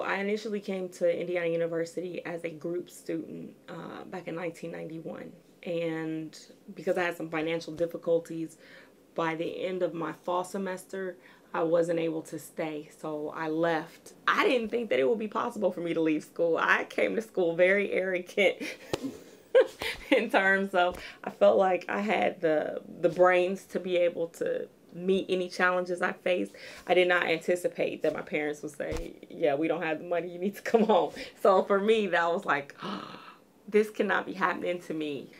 I initially came to Indiana University as a group student uh, back in 1991. And because I had some financial difficulties, by the end of my fall semester, I wasn't able to stay. So I left. I didn't think that it would be possible for me to leave school. I came to school very arrogant. in terms of I felt like I had the the brains to be able to meet any challenges I faced. I did not anticipate that my parents would say, "Yeah, we don't have the money. You need to come home." So for me, that was like, oh, "This cannot be happening to me."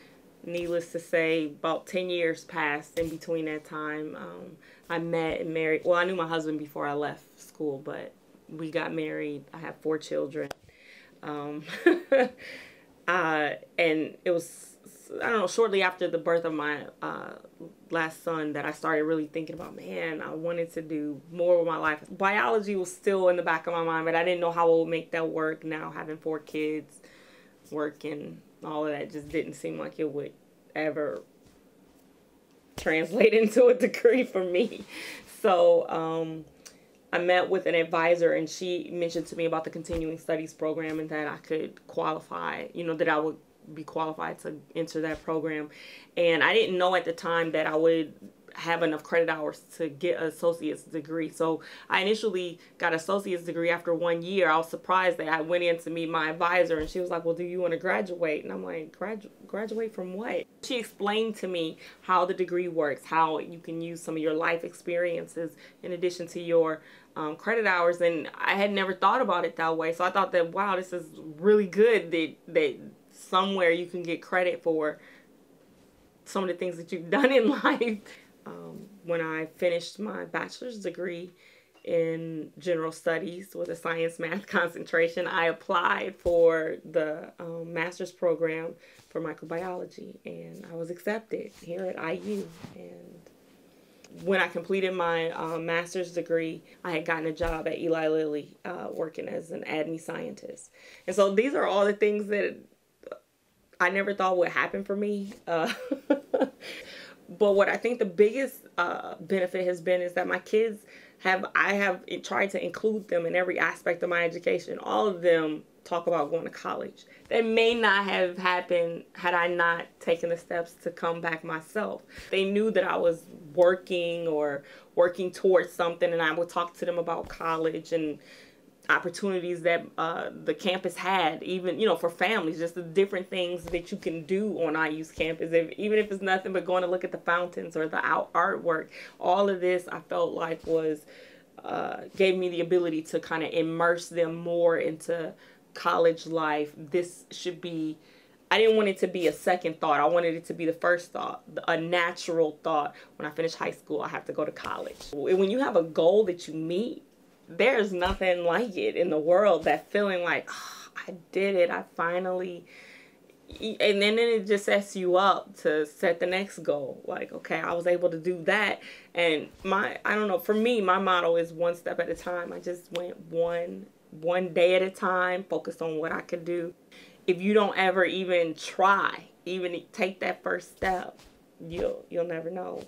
Needless to say, about ten years passed in between that time. Um, I met and married. Well, I knew my husband before I left school, but we got married. I have four children. Um, uh, and it was I don't know, shortly after the birth of my uh, last son that I started really thinking about, man, I wanted to do more with my life. Biology was still in the back of my mind, but I didn't know how I would make that work now, having four kids, working, all of that just didn't seem like it would ever translate into a degree for me. So, um, I met with an advisor and she mentioned to me about the continuing studies program and that I could qualify, you know, that I would be qualified to enter that program. And I didn't know at the time that I would have enough credit hours to get an associate's degree. So I initially got associate's degree after one year. I was surprised that I went in to meet my advisor and she was like, well, do you want to graduate? And I'm like, Gradu graduate from what? She explained to me how the degree works, how you can use some of your life experiences in addition to your um, credit hours. And I had never thought about it that way. So I thought that, wow, this is really good that, that somewhere you can get credit for some of the things that you've done in life. Um, when I finished my bachelor's degree in general studies with a science math concentration, I applied for the um, master's program for microbiology and I was accepted here at IU. And when I completed my uh, master's degree, I had gotten a job at Eli Lilly uh, working as an ADME scientist. And so these are all the things that I never thought would happen for me. Uh, but what I think the biggest uh, benefit has been is that my kids have, I have tried to include them in every aspect of my education. All of them talk about going to college. That may not have happened had I not taken the steps to come back myself. They knew that I was working or working towards something and I would talk to them about college and opportunities that uh, the campus had, even you know for families, just the different things that you can do on IU's campus. If, even if it's nothing but going to look at the fountains or the out artwork, all of this I felt like was uh, gave me the ability to kind of immerse them more into college life. This should be. I didn't want it to be a second thought. I wanted it to be the first thought, a natural thought. When I finish high school, I have to go to college. When you have a goal that you meet, there's nothing like it in the world that feeling like oh, I did it I finally and then it just sets you up to set the next goal like okay I was able to do that. And my I don't know for me my motto is one step at a time. I just went one one day at a time focused on what I could do. If you don't ever even try even take that first step you'll you'll never know